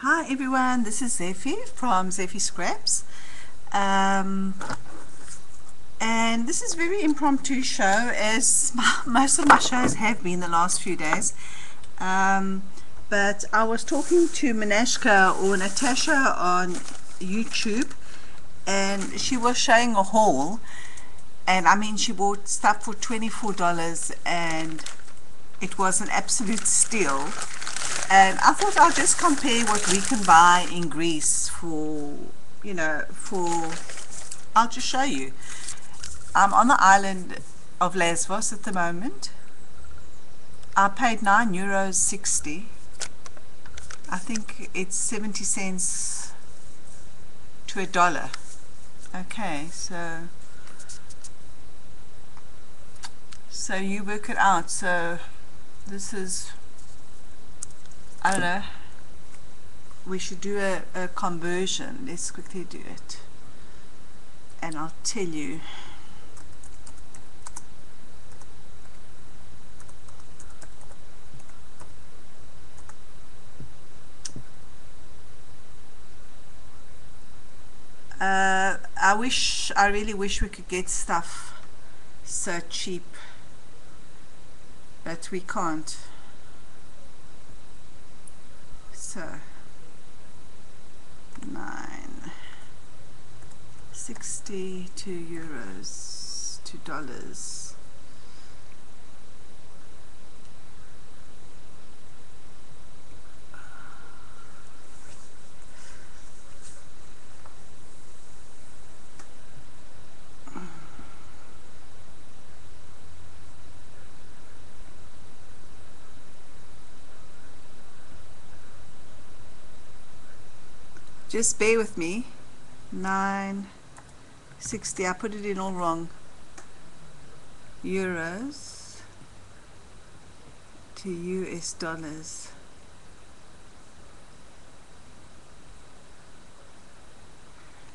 Hi everyone, this is Zeffy from Zeffy Scraps. Um, and this is a very impromptu show as most of my shows have been the last few days. Um, but I was talking to Manashka or Natasha on YouTube and she was showing a haul and I mean she bought stuff for $24 and it was an absolute steal and I thought I'll just compare what we can buy in Greece for you know for I'll just show you. I'm on the island of Lesbos at the moment. I paid 9 euros 60 I think it's 70 cents to a dollar. Okay so so you work it out. So this is I don't know. We should do a, a conversion. Let's quickly do it. And I'll tell you. Uh, I wish, I really wish we could get stuff so cheap, but we can't. So, nine, sixty-two euros, two dollars. Just bear with me. 960 I put it in all wrong. Euros to US dollars.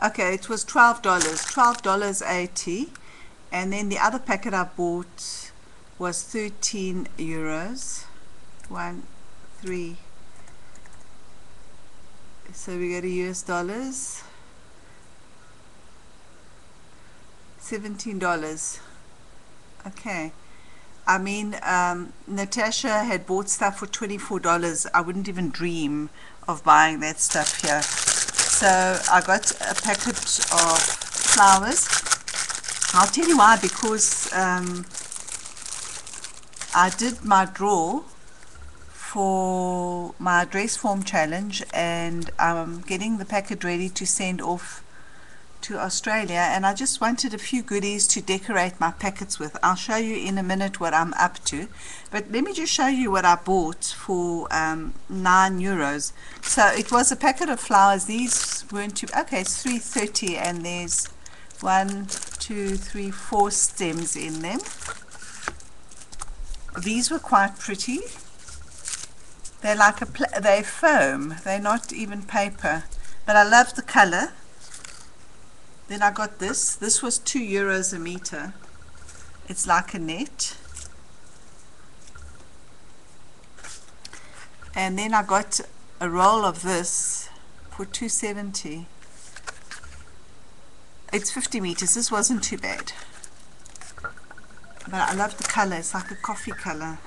Okay it was $12 $12.80 and then the other packet I bought was 13 euros. One three so we go to US dollars. $17 okay. I mean um, Natasha had bought stuff for $24 I wouldn't even dream of buying that stuff here. So I got a packet of flowers. I'll tell you why because um, I did my draw for my dress form challenge and I'm getting the packet ready to send off to Australia and I just wanted a few goodies to decorate my packets with. I'll show you in a minute what I'm up to but let me just show you what I bought for um, 9 euros. So it was a packet of flowers. These weren't too, okay it's 330 and there's one, two, three, four stems in them. These were quite pretty. They're like a, they're foam. They're not even paper. But I love the color. Then I got this. This was two euros a meter. It's like a net. And then I got a roll of this for 270. It's 50 meters. This wasn't too bad. But I love the color. It's like a coffee color.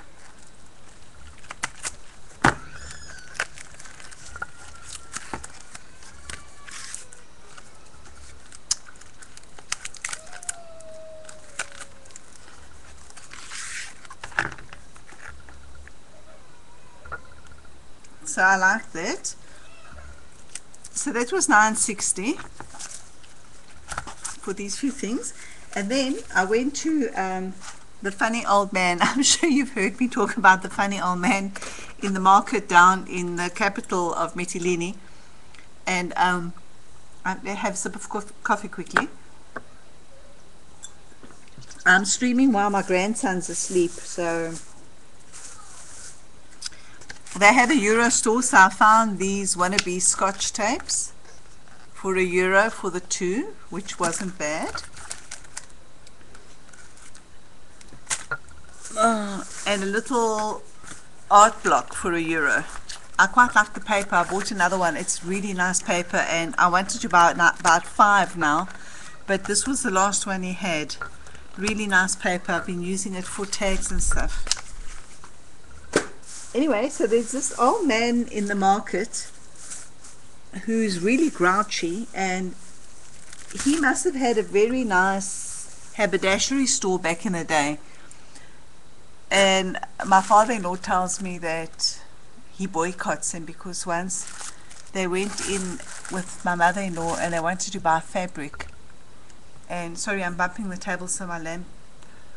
So I like that. So that was 960 for these few things. And then I went to um, the funny old man. I'm sure you've heard me talk about the funny old man in the market down in the capital of Mytilene and um, I have a sip of coffee quickly. I'm streaming while my grandson's asleep so they had a euro store, so I found these wannabe scotch tapes for a euro for the two, which wasn't bad. Uh, and a little art block for a euro. I quite like the paper. I bought another one. It's really nice paper, and I wanted to buy about five now, but this was the last one he had. Really nice paper. I've been using it for tags and stuff. Anyway, so there's this old man in the market who's really grouchy, and he must have had a very nice haberdashery store back in the day. And my father-in-law tells me that he boycotts him because once they went in with my mother-in-law and they wanted to buy fabric and sorry I'm bumping the table so my lamp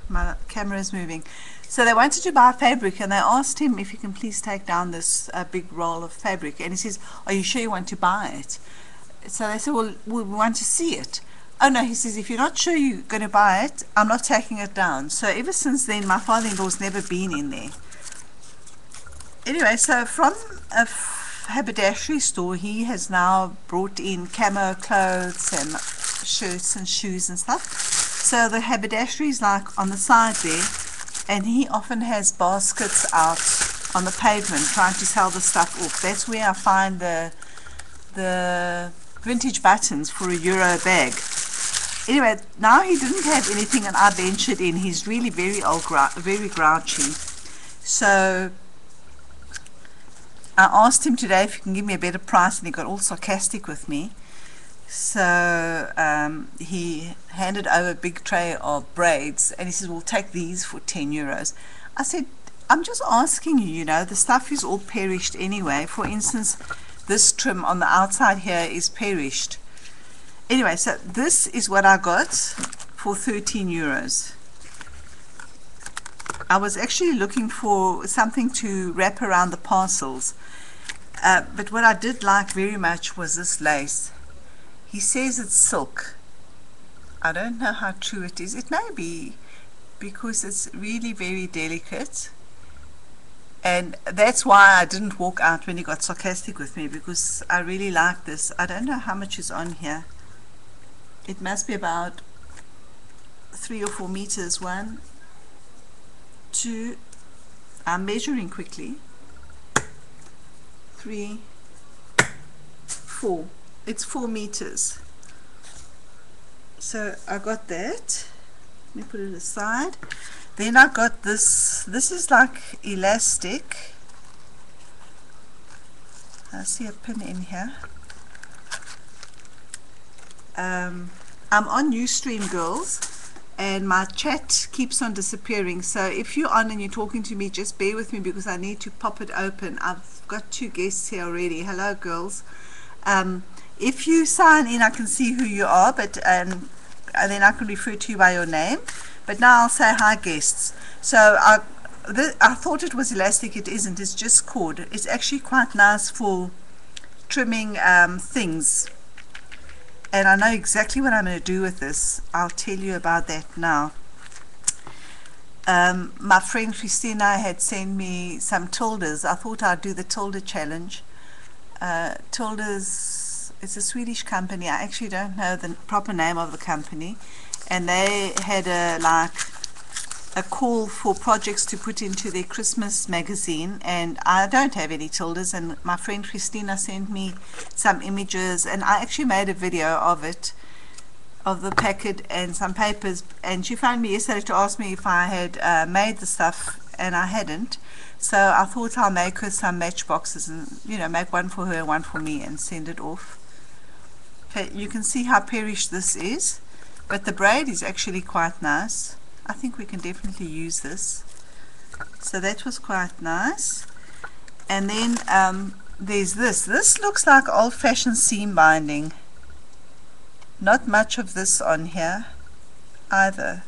my camera is moving so they wanted to buy fabric and they asked him if he can please take down this uh, big roll of fabric and he says are you sure you want to buy it? So they said well we want to see it. Oh no he says if you're not sure you're going to buy it I'm not taking it down. So ever since then my father-in-law's never been in there. Anyway, so from a haberdashery store, he has now brought in camo clothes and shirts and shoes and stuff. So the haberdashery is like on the side there, and he often has baskets out on the pavement trying to sell the stuff off. That's where I find the the vintage buttons for a euro bag. Anyway, now he didn't have anything, and I ventured in. He's really very old, very grouchy. So I asked him today if he can give me a better price, and he got all sarcastic with me. So um, he handed over a big tray of braids, and he says, "We'll take these for ten euros." I said, "I'm just asking you. You know, the stuff is all perished anyway. For instance, this trim on the outside here is perished. Anyway, so this is what I got for 13 euros." I was actually looking for something to wrap around the parcels. Uh, but what I did like very much was this lace. He says it's silk. I don't know how true it is. It may be because it's really very delicate. And that's why I didn't walk out when he got sarcastic with me because I really like this. I don't know how much is on here. It must be about three or four meters. One, two, I'm measuring quickly. Three, four. It's four meters. So I got that. Let me put it aside. Then I got this. This is like elastic. I see a pin in here. Um, I'm on Ustream, girls and my chat keeps on disappearing so if you're on and you're talking to me just bear with me because I need to pop it open I've got two guests here already hello girls um, if you sign in I can see who you are but um, and then I can refer to you by your name but now I'll say hi guests so I, I thought it was elastic it isn't it's just cord it's actually quite nice for trimming um, things and I know exactly what I'm going to do with this. I'll tell you about that now. Um, my friend Christina had sent me some Tildas. I thought I'd do the Tilda challenge. Uh, it's a Swedish company. I actually don't know the proper name of the company. And they had a like a call for projects to put into their Christmas magazine. And I don't have any Tildas. And my friend Christina sent me some images. And I actually made a video of it of the packet and some papers. And she phoned me yesterday to ask me if I had uh, made the stuff. And I hadn't. So I thought I'll make her some matchboxes and you know make one for her and one for me and send it off you can see how perished this is but the braid is actually quite nice. I think we can definitely use this. So that was quite nice. And then um, there's this. This looks like old-fashioned seam binding. Not much of this on here either.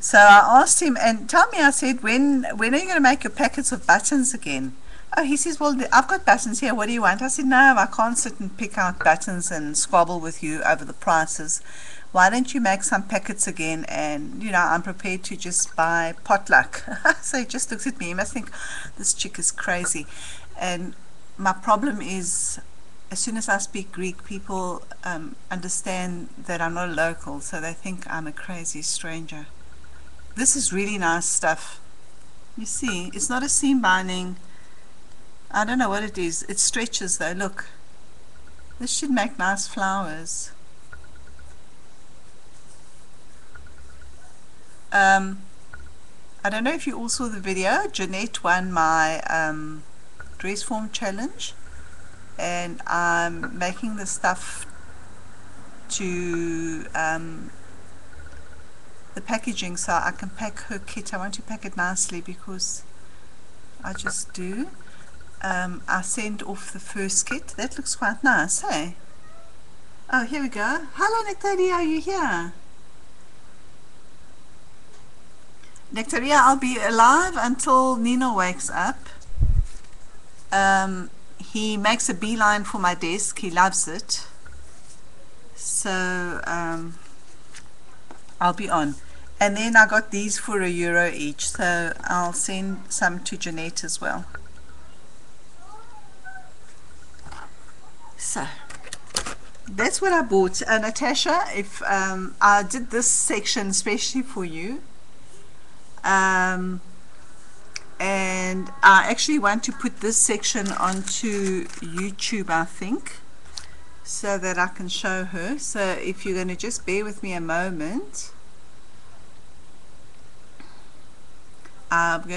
So I asked him and tell me I said when when are you going to make your packets of buttons again Oh, he says, well, I've got buttons here. What do you want? I said, no, I can't sit and pick out buttons and squabble with you over the prices. Why don't you make some packets again? And, you know, I'm prepared to just buy potluck. so he just looks at me. He must think, this chick is crazy. And my problem is, as soon as I speak Greek, people um, understand that I'm not a local, so they think I'm a crazy stranger. This is really nice stuff. You see, it's not a seam binding. I don't know what it is. It stretches though. Look. This should make nice flowers. Um, I don't know if you all saw the video. Jeanette won my um, dress form challenge and I'm making the stuff to um, the packaging so I can pack her kit. I want to pack it nicely because I just do. Um, I send off the first kit. That looks quite nice, hey? Oh, here we go. Hello, Nectaria, are you here? Nectaria, I'll be alive until Nino wakes up. Um, he makes a beeline for my desk. He loves it. So, um, I'll be on. And then I got these for a euro each, so I'll send some to Jeanette as well. So, that's what I bought. Uh, Natasha, if um, I did this section especially for you, um, and I actually want to put this section onto YouTube, I think, so that I can show her. So if you're going to just bear with me a moment, I'm going